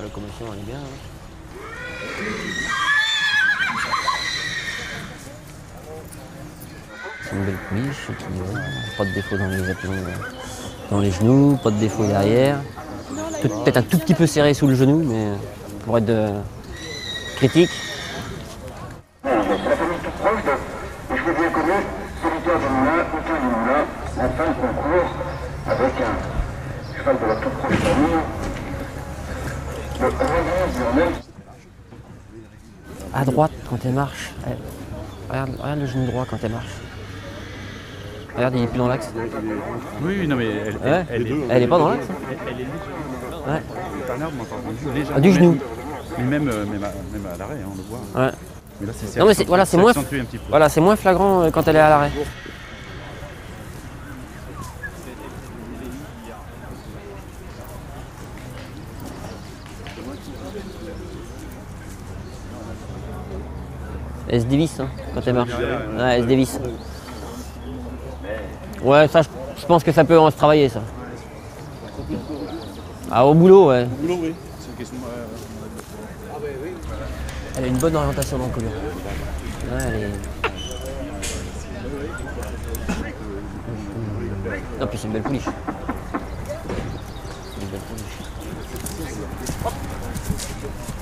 La locomotion, elle est bien. hein. C'est une belle euh, pas de défaut dans les appuis, dans les genoux, pas de défaut derrière. Peut- Peut-être un tout petit peu serré sous le genou, mais pour être de- critique. À droite quand elle marche. Elle- Regarde, regarde le genou droit quand elle marche. Regarde, il est plus dans l'axe. Oui, non, mais elle, elle, Ouais. elle est, Elle est pas dans l'axe. hein. elle, elle est. Ouais. Ah, du genou. Mais même, euh, même, à, l'arrêt, hein, on le voit. Ouais. Mais là, c'est voilà, c'est moins-. Voilà, c'est moins flagrant euh, quand elle est à l'arrêt. Elle se dévisse hein, quand elle marche. Ouais, elle se dévisse. Ouais, ça, je- pense que ça peut en se travailler, ça. Ah, au boulot, ouais. Boulot, oui. C'est une question. Elle a une bonne orientation dans le collier. Ouais, elle est... Non, puis c'est une belle pouliche. Hopp.